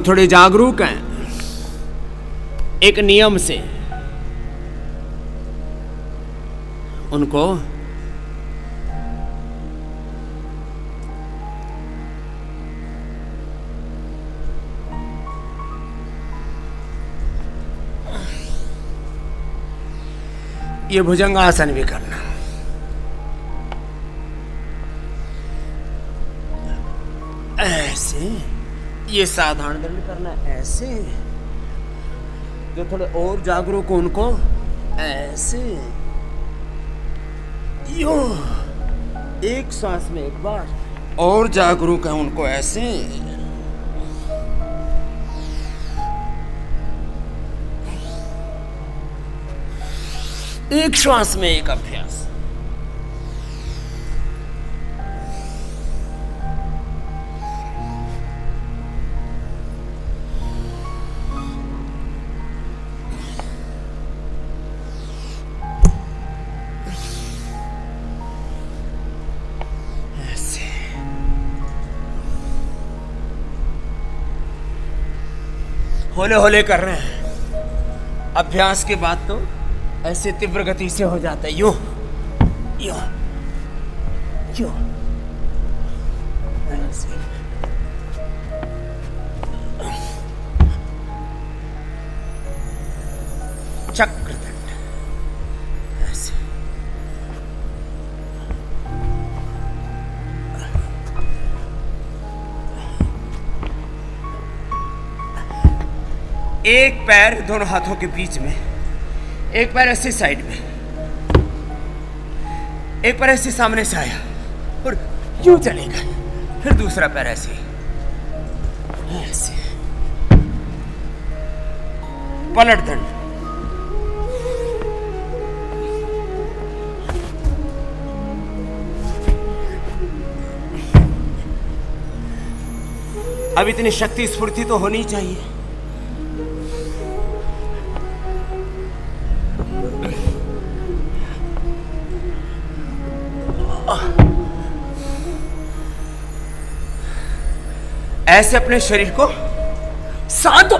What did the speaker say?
जो थोड़े जागरूक हैं। एक नियम से। उनको ये भुजंगासन भी करना। ऐसे ये साधारण दंड करना ऐसे जो थोड़े और जागरूक हो उनको, ऐसे यो, एक सांस में एक बार और जागरूक है उनको, ऐसे एक श्वास में एक अभ्यास। होले होले कर रहे हैं। अभ्यास के बाद तो ऐसे तीव्र गति से हो जाता है। यूँ यूँ यूँ। ऐसे एक पैर दोनों हाथों के बीच में, एक पैर ऐसे साइड में, एक पैर ऐसे सामने से आया और यूँ चलेगा फिर दूसरा पैर ऐसे ऐसे। पलट दंड। अब इतनी शक्ति स्फूर्ति तो होनी चाहिए। ऐसे अपने शरीर को साधो।